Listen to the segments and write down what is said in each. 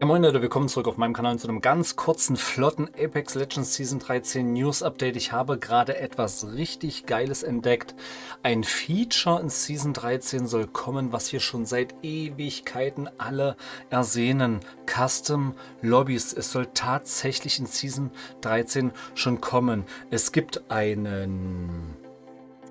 Ja, moin Leute, willkommen zurück auf meinem Kanal zu einem ganz kurzen, flotten Apex Legends Season 13 News Update. Ich habe gerade etwas richtig Geiles entdeckt. Ein Feature in Season 13 soll kommen, was wir schon seit Ewigkeiten alle ersehnen. Custom Lobbys. Es soll tatsächlich in Season 13 schon kommen. Es gibt einen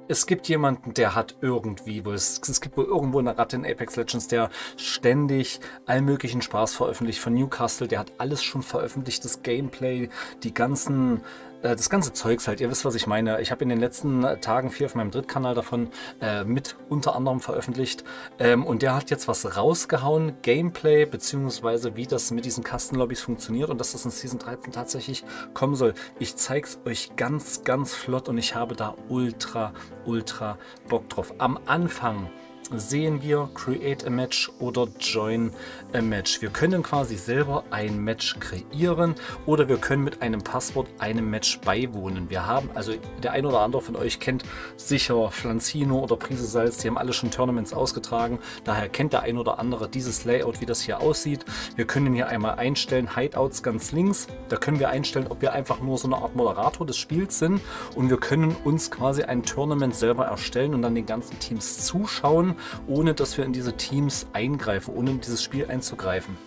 es gibt jemanden, der hat irgendwie, wo es, es gibt wohl irgendwo eine Ratte in Apex Legends, der ständig all möglichen Spaß veröffentlicht. Von Newcastle, der hat alles schon veröffentlicht, das Gameplay, die ganzen das ganze Zeugs halt, ihr wisst, was ich meine. Ich habe in den letzten Tagen viel auf meinem Drittkanal davon äh, mit unter anderem veröffentlicht. Ähm, und der hat jetzt was rausgehauen, Gameplay, beziehungsweise wie das mit diesen Kastenlobbys funktioniert und dass das in Season 13 tatsächlich kommen soll. Ich zeige es euch ganz, ganz flott und ich habe da ultra, ultra Bock drauf. Am Anfang sehen wir Create a Match oder Join a Match. Wir können quasi selber ein Match kreieren oder wir können mit einem Passwort einem Match beiwohnen. Wir haben, also der ein oder andere von euch kennt sicher Flanzino oder Prise Salz, die haben alle schon Tournaments ausgetragen. Daher kennt der ein oder andere dieses Layout, wie das hier aussieht. Wir können hier einmal einstellen, Hideouts ganz links. Da können wir einstellen, ob wir einfach nur so eine Art Moderator des Spiels sind und wir können uns quasi ein Tournament selber erstellen und dann den ganzen Teams zuschauen ohne dass wir in diese Teams eingreifen, ohne in dieses Spiel einzugreifen.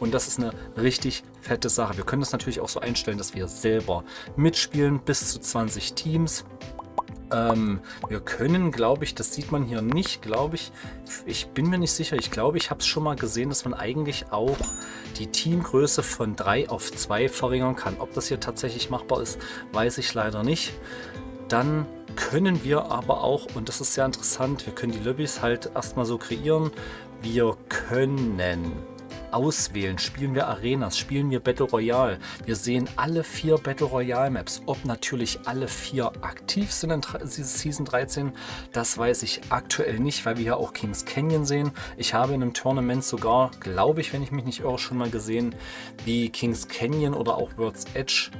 Und das ist eine richtig fette Sache. Wir können das natürlich auch so einstellen, dass wir selber mitspielen, bis zu 20 Teams. Ähm, wir können, glaube ich, das sieht man hier nicht, glaube ich, ich bin mir nicht sicher, ich glaube, ich habe es schon mal gesehen, dass man eigentlich auch die Teamgröße von 3 auf 2 verringern kann. Ob das hier tatsächlich machbar ist, weiß ich leider nicht. Dann können wir aber auch, und das ist sehr interessant, wir können die Lobbys halt erstmal so kreieren, wir können auswählen, spielen wir Arenas, spielen wir Battle Royale. Wir sehen alle vier Battle Royale Maps. Ob natürlich alle vier aktiv sind in Season 13, das weiß ich aktuell nicht, weil wir hier auch Kings Canyon sehen. Ich habe in einem Tournament sogar, glaube ich, wenn ich mich nicht irre, schon mal gesehen, wie Kings Canyon oder auch World's Edge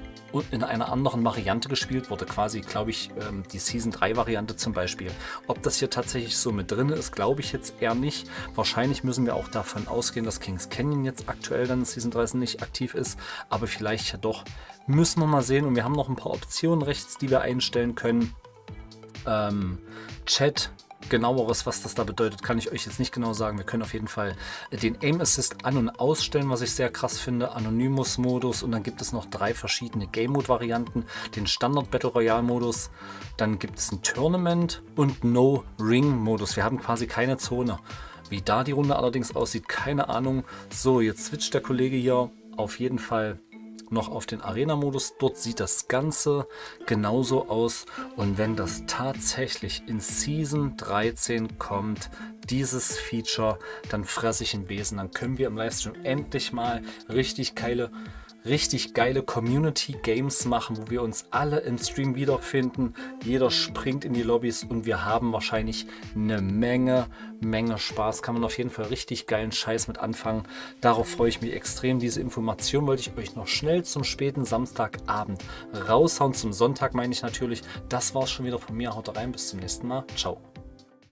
in einer anderen Variante gespielt wurde, quasi, glaube ich, ähm, die Season 3 Variante zum Beispiel. Ob das hier tatsächlich so mit drin ist, glaube ich jetzt eher nicht. Wahrscheinlich müssen wir auch davon ausgehen, dass Kings Canyon jetzt aktuell dann Season 13 nicht aktiv ist, aber vielleicht ja doch. Müssen wir mal sehen und wir haben noch ein paar Optionen rechts, die wir einstellen können. Ähm, Chat genaueres, was das da bedeutet, kann ich euch jetzt nicht genau sagen. Wir können auf jeden Fall den Aim Assist an- und ausstellen, was ich sehr krass finde. Anonymous-Modus und dann gibt es noch drei verschiedene Game Mode-Varianten. Den Standard Battle Royale-Modus, dann gibt es ein Tournament und No Ring-Modus. Wir haben quasi keine Zone. Wie da die Runde allerdings aussieht, keine Ahnung. So, jetzt switcht der Kollege hier auf jeden Fall noch auf den Arena-Modus. Dort sieht das Ganze genauso aus. Und wenn das tatsächlich in Season 13 kommt, dieses Feature, dann fresse ich den Besen. Dann können wir im Livestream endlich mal richtig geile richtig geile Community Games machen, wo wir uns alle im Stream wiederfinden. Jeder springt in die Lobbys und wir haben wahrscheinlich eine Menge, Menge Spaß. Kann man auf jeden Fall richtig geilen Scheiß mit anfangen. Darauf freue ich mich extrem. Diese Information wollte ich euch noch schnell zum späten Samstagabend raushauen. Zum Sonntag meine ich natürlich. Das war es schon wieder von mir. Haut rein. Bis zum nächsten Mal. Ciao.